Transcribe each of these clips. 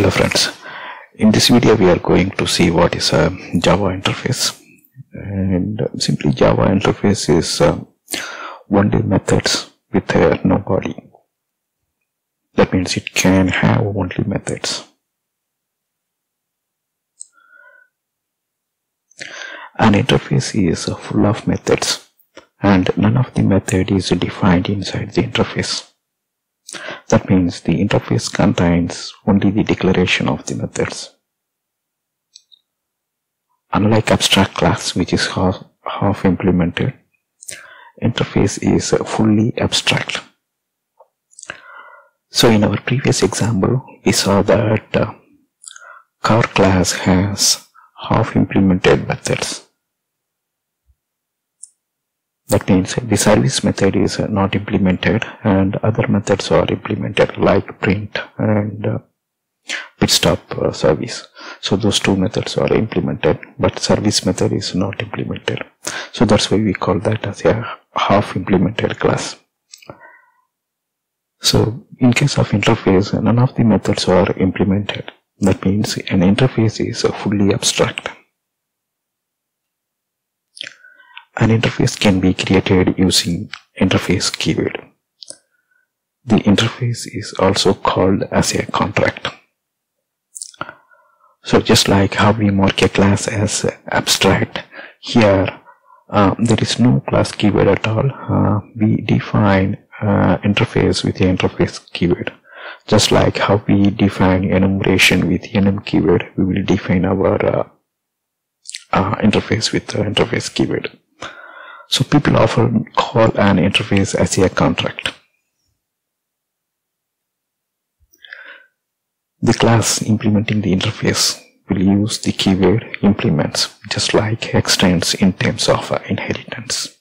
Hello friends, in this video we are going to see what is a Java interface and simply Java interface is uh, only methods with uh, no body. That means it can have only methods. An interface is uh, full of methods and none of the method is defined inside the interface. That means the interface contains only the declaration of the methods. Unlike abstract class which is half, half implemented, interface is fully abstract. So in our previous example, we saw that uh, car class has half implemented methods. That means the service method is not implemented and other methods are implemented like print and uh, pit stop uh, service. So those two methods are implemented but service method is not implemented. So that's why we call that as a half implemented class. So in case of interface, none of the methods are implemented. That means an interface is fully abstract. An interface can be created using interface keyword. The interface is also called as a contract. So just like how we mark a class as abstract, here uh, there is no class keyword at all. Uh, we define uh, interface with the interface keyword. Just like how we define enumeration with enum keyword, we will define our uh, uh, interface with the interface keyword. So people often call an interface as a contract. The class implementing the interface will use the keyword implements just like extends in terms of uh, inheritance.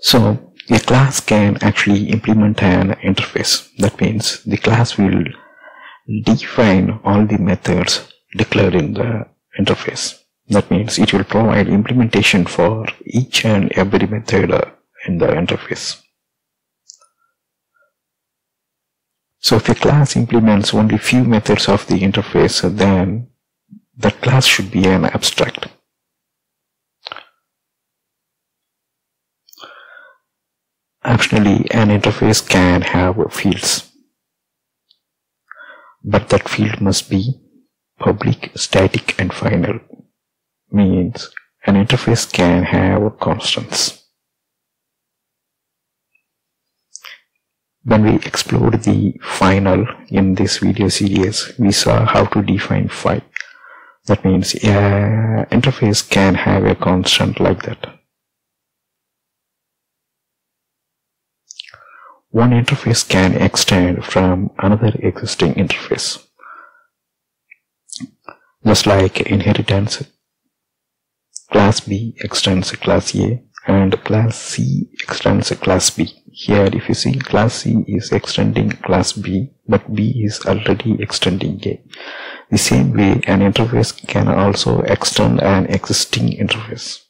So a class can actually implement an interface. That means the class will define all the methods declared in the interface. That means it will provide implementation for each and every method uh, in the interface. So if a class implements only few methods of the interface, then that class should be an abstract. Optionally, an interface can have fields, but that field must be public, static, and final. Means an interface can have constants. When we explored the final in this video series, we saw how to define phi. That means an interface can have a constant like that. One interface can extend from another existing interface. Just like inheritance, class B extends class A and class C extends class B. Here if you see class C is extending class B but B is already extending A. The same way an interface can also extend an existing interface.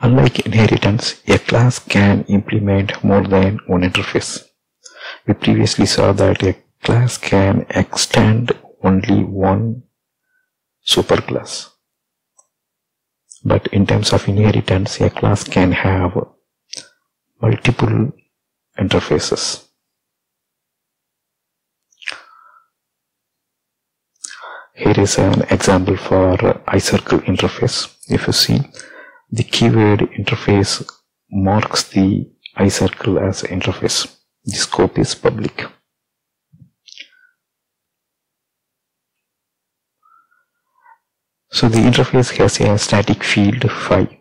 Unlike inheritance, a class can implement more than one interface. We previously saw that a class can extend only one superclass. But in terms of inheritance, a class can have multiple interfaces. Here is an example for iCircle interface. If you see, the keyword interface marks the iCircle as interface. The scope is public. So the interface has a static field phi.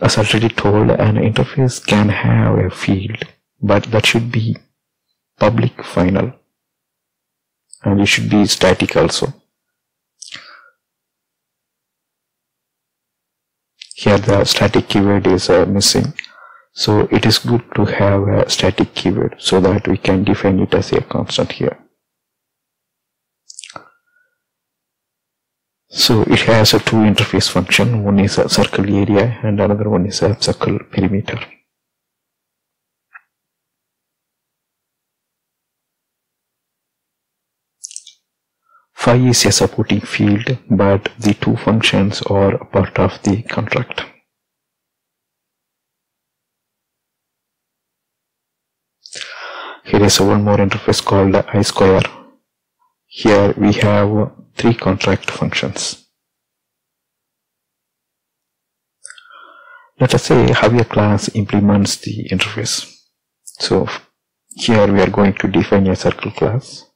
As already told, an interface can have a field, but that should be public final. And it should be static also. Here the static keyword is uh, missing. So it is good to have a static keyword so that we can define it as a constant here. So it has a two interface function. One is a circle area and another one is a circle perimeter. Phi is a supporting field, but the two functions are part of the contract. Here is one more interface called I square. Here we have three contract functions. Let us say how a class implements the interface. So here we are going to define a circle class.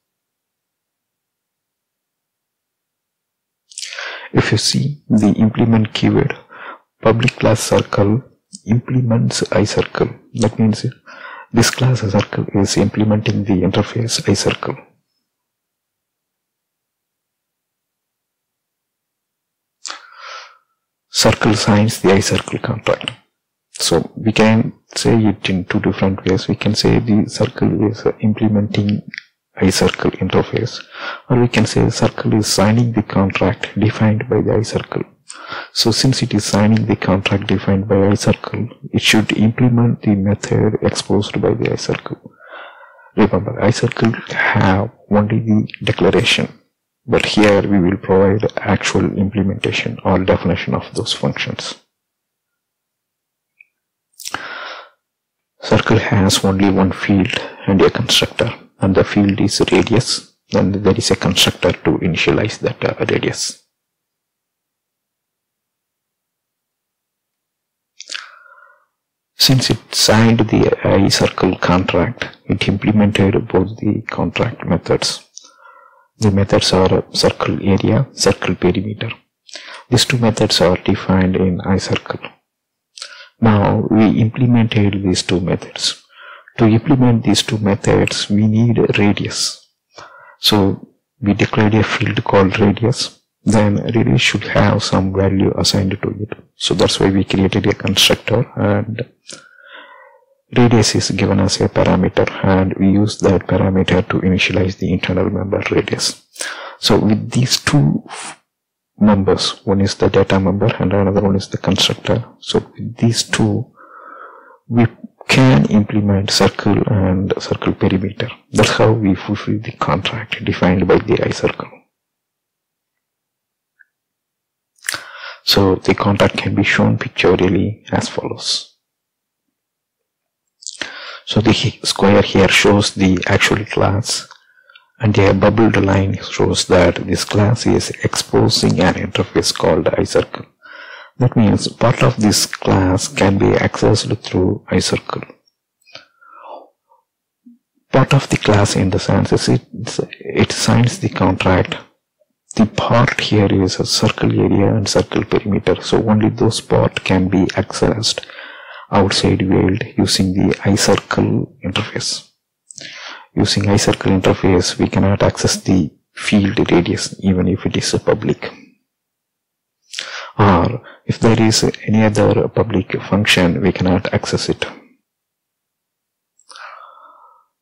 If you see the implement keyword, public class circle implements iCircle. That means this class circle is implementing the interface iCircle. Circle signs the iCircle contract. So we can say it in two different ways. We can say the circle is implementing iCircle interface or we can say circle is signing the contract defined by the iCircle. So since it is signing the contract defined by iCircle, it should implement the method exposed by the iCircle. Remember, iCircle have only the declaration, but here we will provide actual implementation or definition of those functions. Circle has only one field and a constructor and the field is radius and there is a constructor to initialize that uh, radius. Since it signed the circle contract, it implemented both the contract methods. The methods are circle area, circle perimeter. These two methods are defined in iCircle. Now we implemented these two methods to implement these two methods we need radius so we declared a field called radius then radius should have some value assigned to it so that's why we created a constructor and radius is given as a parameter and we use that parameter to initialize the internal member radius so with these two numbers one is the data member and another one is the constructor so with these two we can implement circle and circle perimeter. That's how we fulfill the contract defined by the iCircle. So the contract can be shown pictorially as follows. So the square here shows the actual class and the bubbled line shows that this class is exposing an interface called iCircle. That means part of this class can be accessed through iCircle. Part of the class in the sense is it, it signs the contract. The part here is a circle area and circle perimeter. So only those part can be accessed outside world using the iCircle interface. Using iCircle interface, we cannot access the field radius even if it is a public. Or if there is any other public function we cannot access it.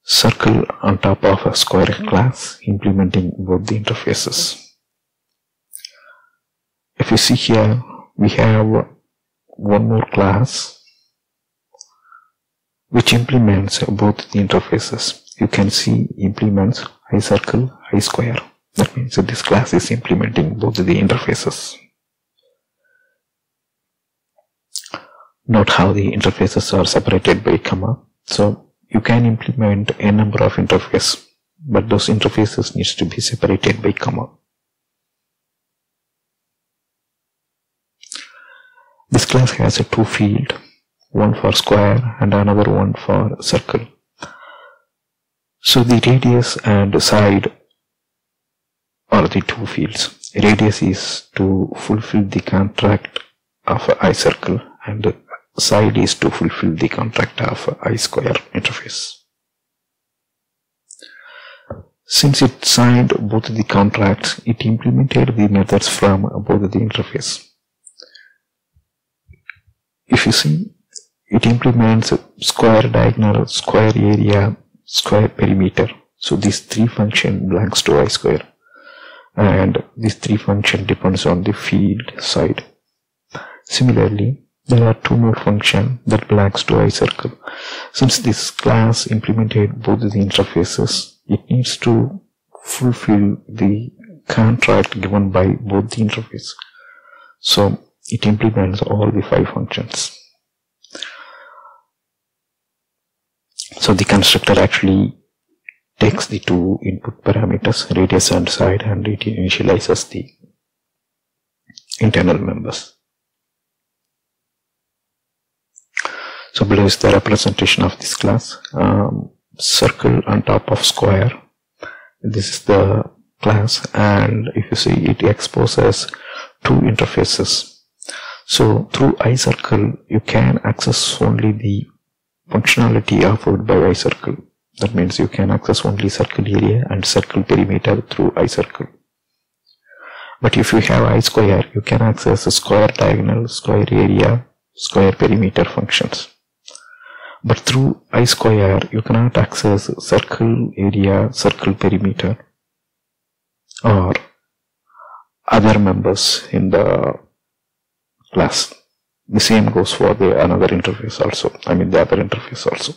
Circle on top of a square class implementing both the interfaces. If you see here we have one more class which implements both the interfaces you can see implements i circle i square that means that this class is implementing both the interfaces Note how the interfaces are separated by comma. So you can implement a number of interfaces, but those interfaces needs to be separated by comma. This class has a two field, one for square and another one for circle. So the radius and side are the two fields. Radius is to fulfill the contract of iCircle and side is to fulfill the contract of I square interface. Since it signed both the contracts, it implemented the methods from both the interface. If you see, it implements square diagonal, square area, square perimeter. So these three function belongs to I square. and these three function depends on the field side. Similarly, there are two more function that belongs to i circle Since this class implemented both the interfaces, it needs to fulfill the contract given by both the interface. So it implements all the five functions. So the constructor actually takes the two input parameters, radius and side, and it initializes the internal members. So below is the representation of this class. Um, circle on top of square. This is the class and if you see it exposes two interfaces. So through iCircle you can access only the functionality offered by iCircle. That means you can access only circle area and circle perimeter through iCircle. But if you have I-square, you can access square diagonal, square area, square perimeter functions. But through I-square, you cannot access circle area, circle perimeter or other members in the class. The same goes for the another interface also. I mean the other interface also.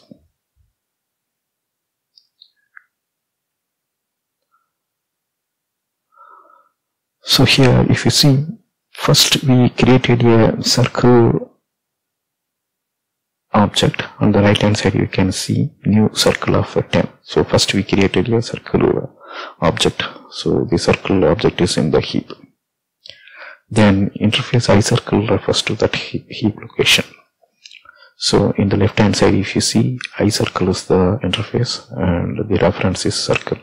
So here if you see first we created a circle object on the right hand side you can see new circle of 10 so first we created a circle object so the circle object is in the heap then interface I circle refers to that heap location. So in the left hand side if you see I circle is the interface and the reference is circle.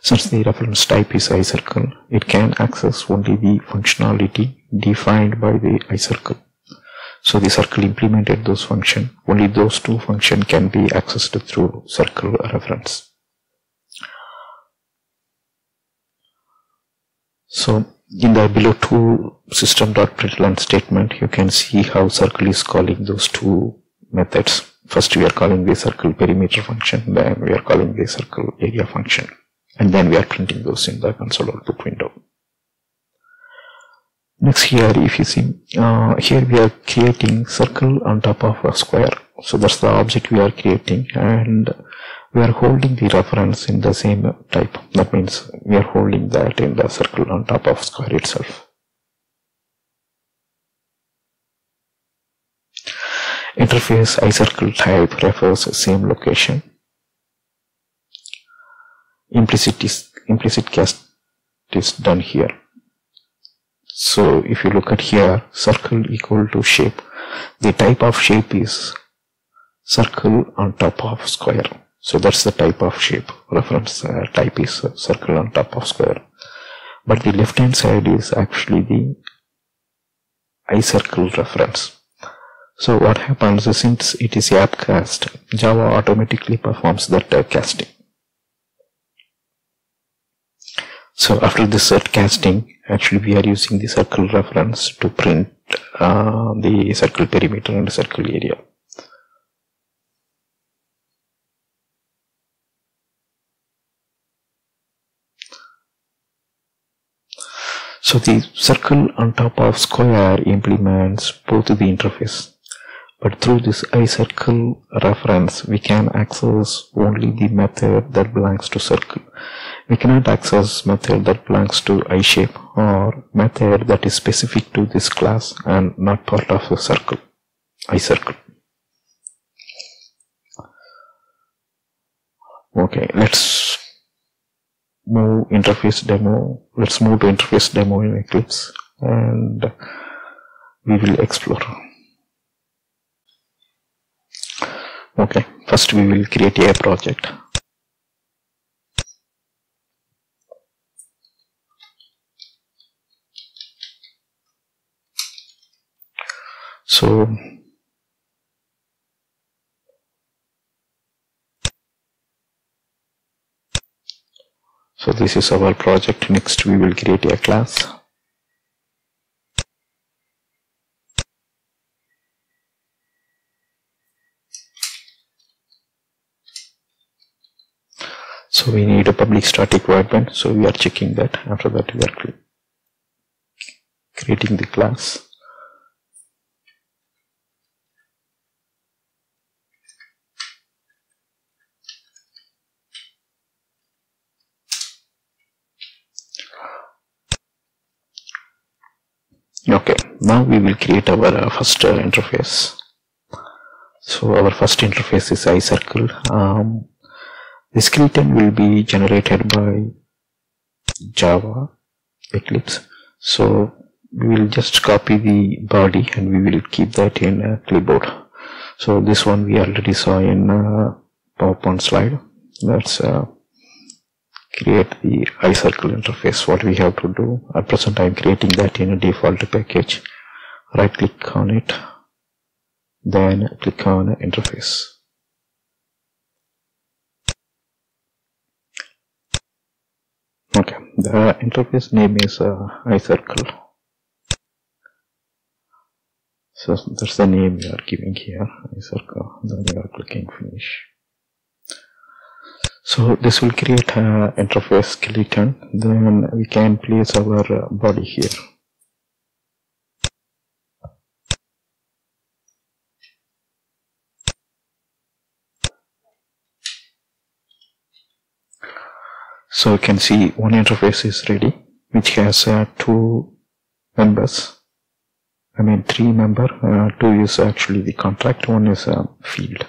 Since the reference type is I circle, it can access only the functionality defined by the I circle. so the circle implemented those function. Only those two function can be accessed through circle reference. So in the below two system dot system.println statement you can see how circle is calling those two methods. First we are calling the circle perimeter function then we are calling the circle area function and then we are printing those in the console output window. Next here if you see uh, here we are creating circle on top of a square. So that's the object we are creating and we are holding the reference in the same type. That means we are holding that in the circle on top of square itself. Interface iCircle type refers same location. Implicit is implicit cast is done here. So if you look at here, circle equal to shape. The type of shape is circle on top of square. So that's the type of shape. Reference uh, type is circle on top of square. But the left hand side is actually the I circle reference. So what happens is since it is upcast, Java automatically performs that uh, casting. So after the set casting, actually we are using the circle reference to print uh, the circle perimeter and circle area. So the circle on top of square implements both the interface. But through this iCircle reference, we can access only the method that belongs to circle. We cannot access method that belongs to iShape or method that is specific to this class and not part of the circle, iCircle. Okay, let's move interface demo let's move to interface demo in Eclipse and we will explore. Okay first we will create a project. So so this is our project. Next we will create a class. So we need a public static void main so we are checking that. After that we are creating the class okay. Now we will create our uh, first uh, interface. So our first interface is iCircle. Um, the skeleton will be generated by Java Eclipse. So we will just copy the body and we will keep that in clipboard. So this one we already saw in uh, PowerPoint slide. Let's uh, create the iCircle interface. What we have to do at present I'm creating that in a default package. Right click on it then click on interface. Okay the interface name is uh, iCircle so that's the name we are giving here iCircle then we are clicking finish so this will create a interface skeleton then we can place our body here. So you can see one interface is ready which has uh, two members. I mean three member uh, two is actually the contract one is a field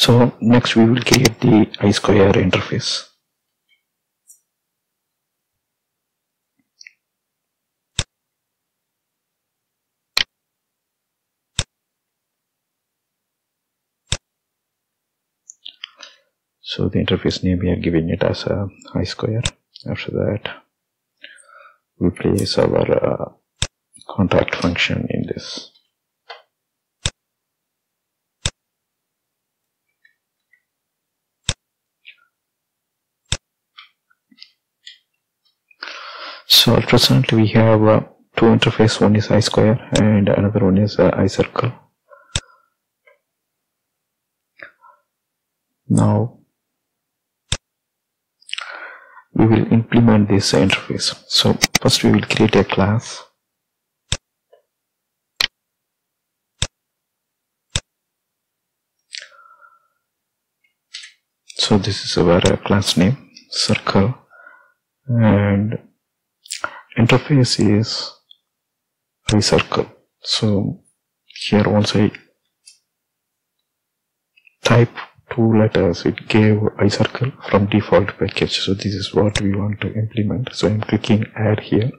So next we will create the I square interface. So the interface name we are giving it as a square. After that, we place our uh, contact function in this. So present we have uh, two interface, one is i square and another one is uh, circle. Now we will implement this interface. So first we will create a class. So this is our uh, class name, circle and interface is iCircle. So here once I type two letters it gave iCircle from default package. So this is what we want to implement. So I'm clicking add here.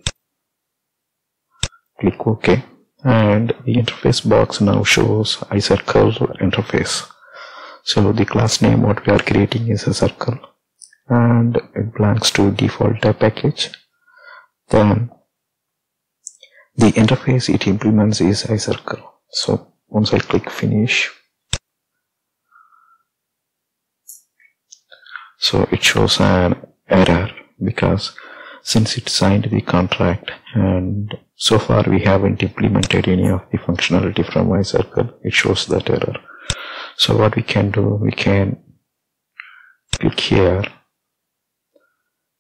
Click OK and the interface box now shows iCircle interface. So the class name what we are creating is a circle and it belongs to default package then the interface it implements is iCircle. So once I click finish, so it shows an error because since it signed the contract and so far we haven't implemented any of the functionality from iCircle, it shows that error. So what we can do, we can click here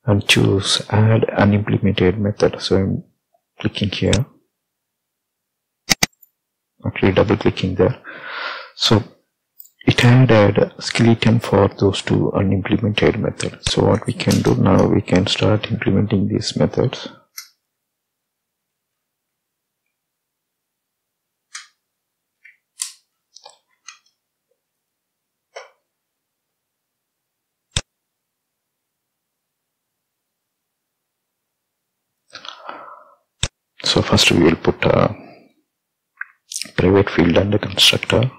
and choose add unimplemented method. So I'm clicking here. Actually double clicking there. So it added skeleton for those two unimplemented methods. So what we can do now, we can start implementing these methods. We will put a private field and a constructor.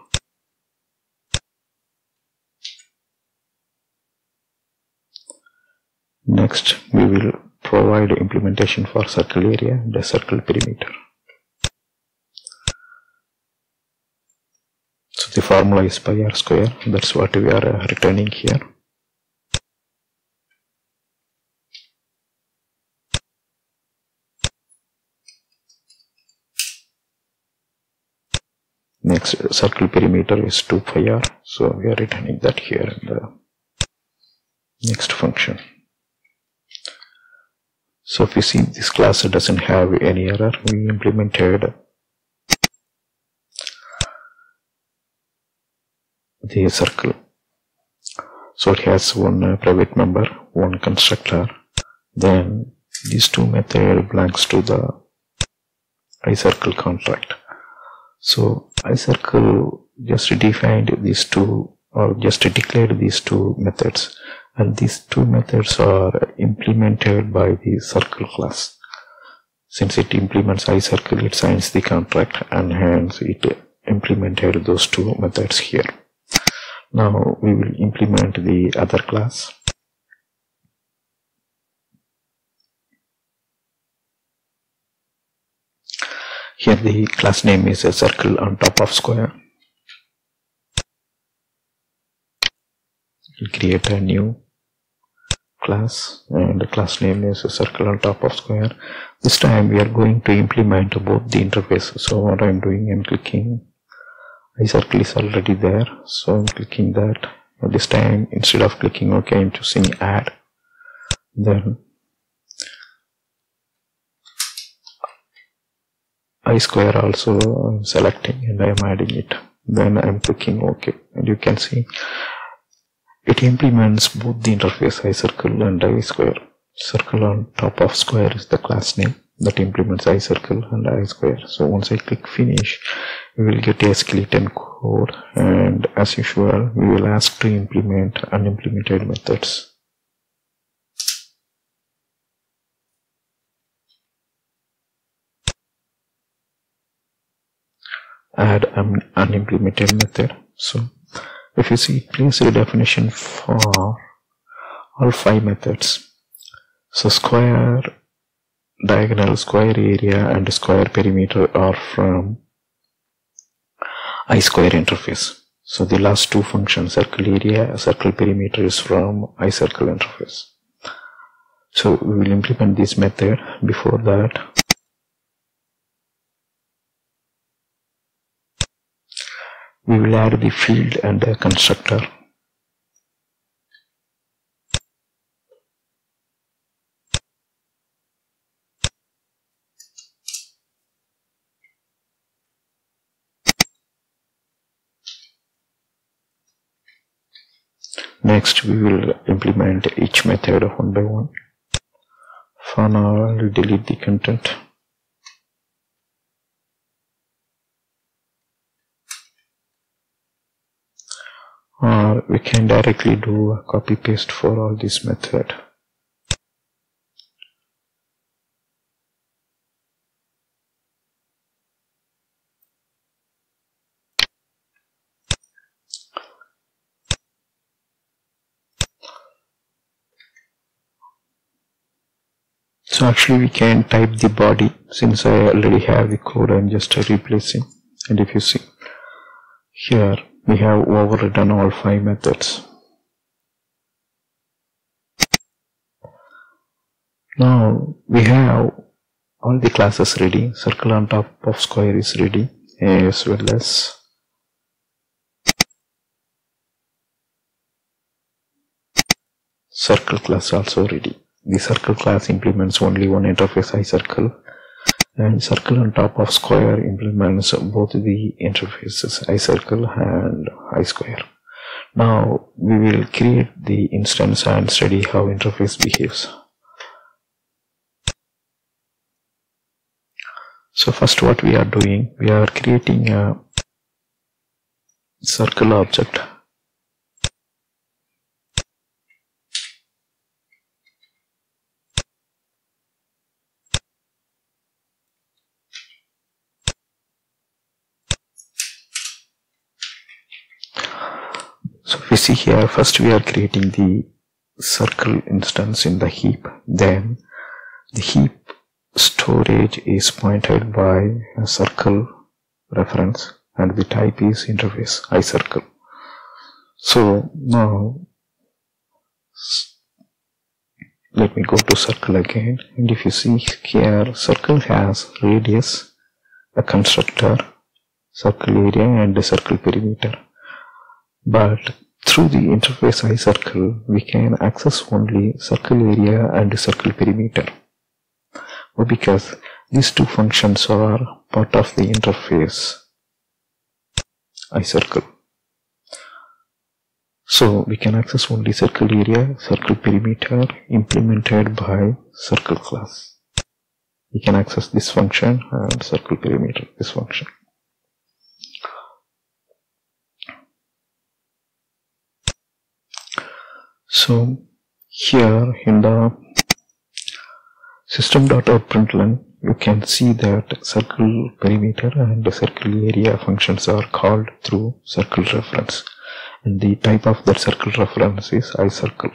Next we will provide implementation for circle area and a circle perimeter. So the formula is pi r square. That's what we are returning here. next circle perimeter is 2 pi r. So we are returning that here in the next function. So if you see this class doesn't have any error. We implemented the circle. So it has one uh, private member one constructor. Then these two method belongs to the iCircle contract. So iCircle just defined these two or just declared these two methods. And these two methods are implemented by the circle class. Since it implements iCircle it signs the contract and hence it implemented those two methods here. Now we will implement the other class here the class name is a circle on top of square. We'll create a new class and the class name is a circle on top of square. This time we are going to implement both the interfaces. So what i'm doing i'm clicking. Circle is already there so I'm clicking that. This time instead of clicking OK I'm choosing add. Then I square also I'm selecting and I'm adding it. Then I'm clicking OK. And you can see it implements both the interface i circle and I square. Circle on top of square is the class name that implements i circle and I square. So once I click finish we will get a skeleton code. And as usual we will ask to implement unimplemented methods add an unimplemented method so if you see please the definition for all five methods so square diagonal square area and square perimeter are from i square interface. So the last two functions, circle area, circle perimeter is from iCircle interface. So we will implement this method. Before that, we will add the field and the constructor. Next, we will implement each method one by one. For now, I'll delete the content. We can directly do a copy paste for all this method. so actually we can type the body since I already have the code I'm just replacing and if you see here we have overwritten all five methods. Now we have all the classes ready. Circle on top of square is ready as well as circle class also ready. The circle class implements only one interface iCircle and circle on top of square implements both the interfaces i circle and i square Now we will create the instance and study how interface behaves. So first what we are doing, we are creating a circle object So if you see here, first we are creating the circle instance in the heap. Then the heap storage is pointed by a circle reference and the type is interface i circle So now let me go to circle again. And if you see here circle has radius a constructor circle area and the circle perimeter. But through the interface iCircle we can access only circle area and circle perimeter well, because these two functions are part of the interface iCircle so we can access only circle area, circle perimeter implemented by circle class. We can access this function and circle perimeter, this function. So here in the system.out.println you can see that circle perimeter and the circle area functions are called through circle reference and the type of that circle reference is iCircle.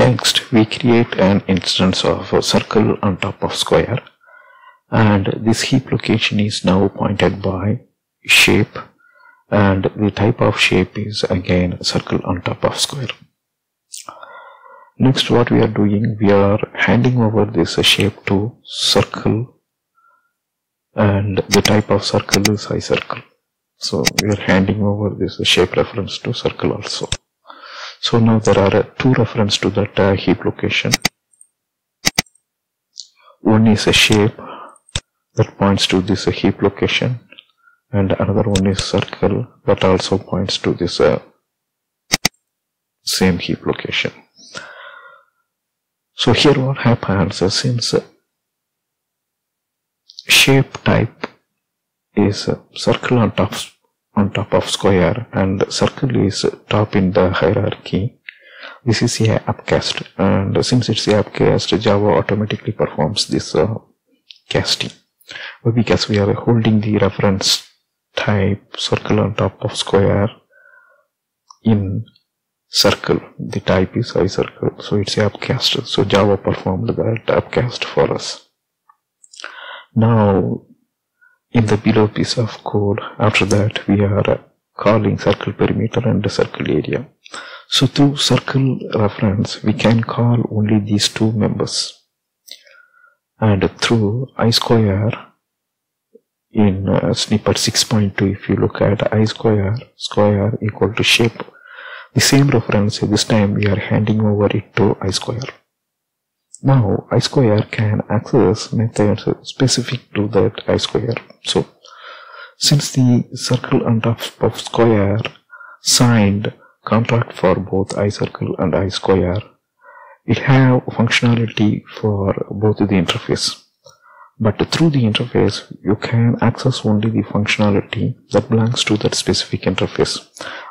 Next, we create an instance of a circle on top of square and this heap location is now pointed by shape and the type of shape is again circle on top of square. Next what we are doing, we are handing over this shape to circle and the type of circle is iCircle. So we are handing over this shape reference to circle also. So now there are uh, two reference to that uh, heap location. One is a shape that points to this uh, heap location and another one is circle that also points to this uh, same heap location. So here what happens uh, since uh, shape type is circle on top on top of square and circle is top in the hierarchy. This is a upcast and since it's a upcast java automatically performs this uh, casting. Because we are holding the reference type circle on top of square in circle the type is i circle so it's a upcast. So java performed that upcast for us. Now in the below piece of code after that we are calling circle perimeter and the circle area. So through circle reference we can call only these two members. And through i square in uh, snippet 6.2 if you look at i square square equal to shape the same reference this time we are handing over it to i square now i square can access methods specific to that i square so since the circle on top of square signed contract for both I circle and I square, it have functionality for both the interface. But through the interface, you can access only the functionality that belongs to that specific interface.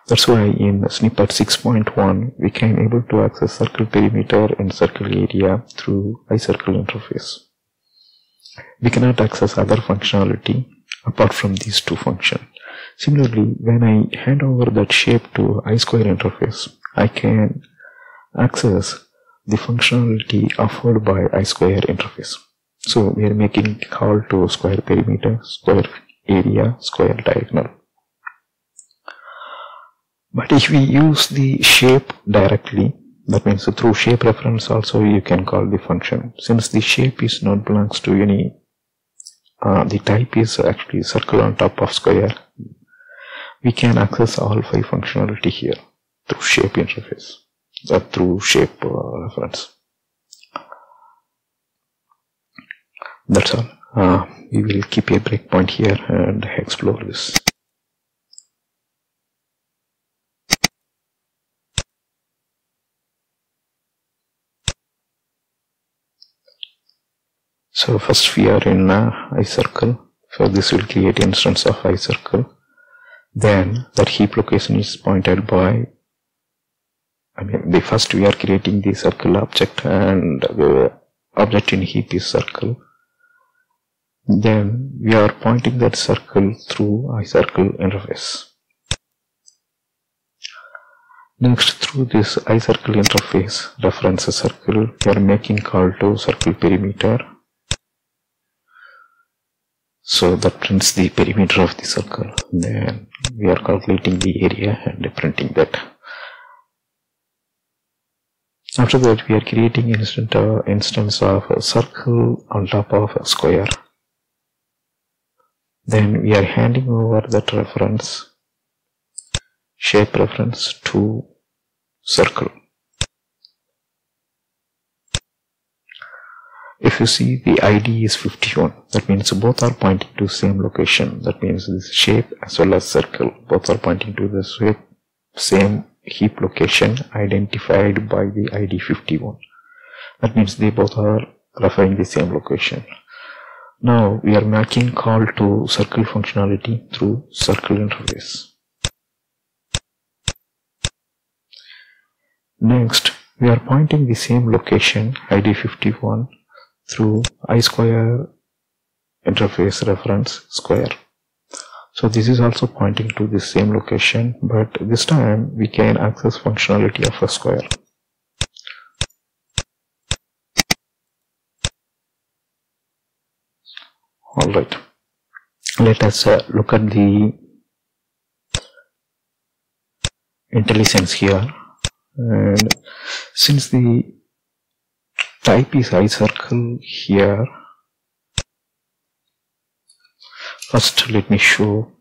That's why in snippet 6.1, we can able to access circle perimeter and circle area through iCircle interface. We cannot access other functionality apart from these two functions. Similarly, when I hand over that shape to iSquare interface, I can access the functionality offered by iSquare interface. So we are making call to square perimeter, square area, square diagonal. But if we use the shape directly, that means through shape reference also you can call the function. Since the shape is not belongs to any, uh, the type is actually circle on top of square, we can access all five functionality here through shape interface, or through shape uh, reference. That's all. Uh, we will keep a breakpoint here and explore this. So first we are in uh, iCircle. So this will create instance of iCircle. Then that heap location is pointed by I mean the first we are creating the circle object and the object in heap is circle. Then we are pointing that circle through iCircle interface. Next, through this i circle interface reference circle, we are making call to circle perimeter. So that prints the perimeter of the circle. Then we are calculating the area and printing that. After that, we are creating instant uh, instance of a circle on top of a square. Then we are handing over that reference shape reference to circle. If you see the ID is 51, that means both are pointing to same location. That means this shape as well as circle, both are pointing to the same heap location identified by the ID 51. That means they both are referring the same location. Now we are making call to circle functionality through circle interface. Next, we are pointing the same location ID 51 through I square interface reference square. So this is also pointing to the same location, but this time we can access functionality of a square. Alright, let us uh, look at the IntelliSense here. And since the type is I circle here first let me show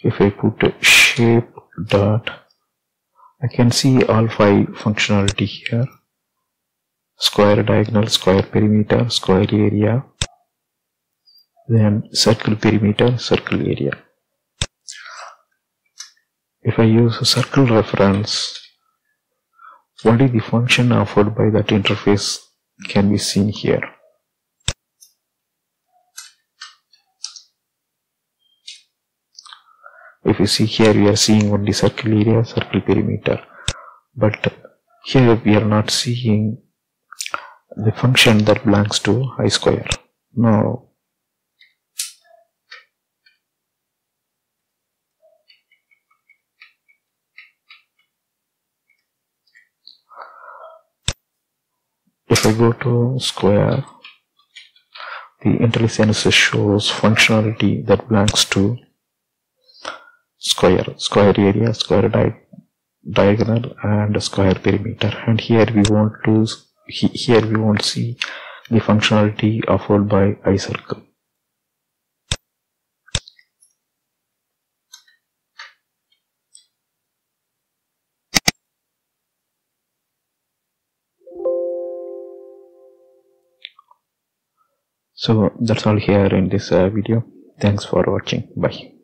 if I put shape dot I can see all five functionality here square diagonal square perimeter square area then circle perimeter circle area if I use a circle reference, only the function offered by that interface can be seen here. If you see here, we are seeing only circle area, circle perimeter. But here we are not seeing the function that belongs to i square. Now if I go to square the IntelliSense shows functionality that belongs to square square area square di diagonal and square perimeter and here we want to here we want to see the functionality offered by iCircle. So that's all here in this uh, video. Thanks for watching. Bye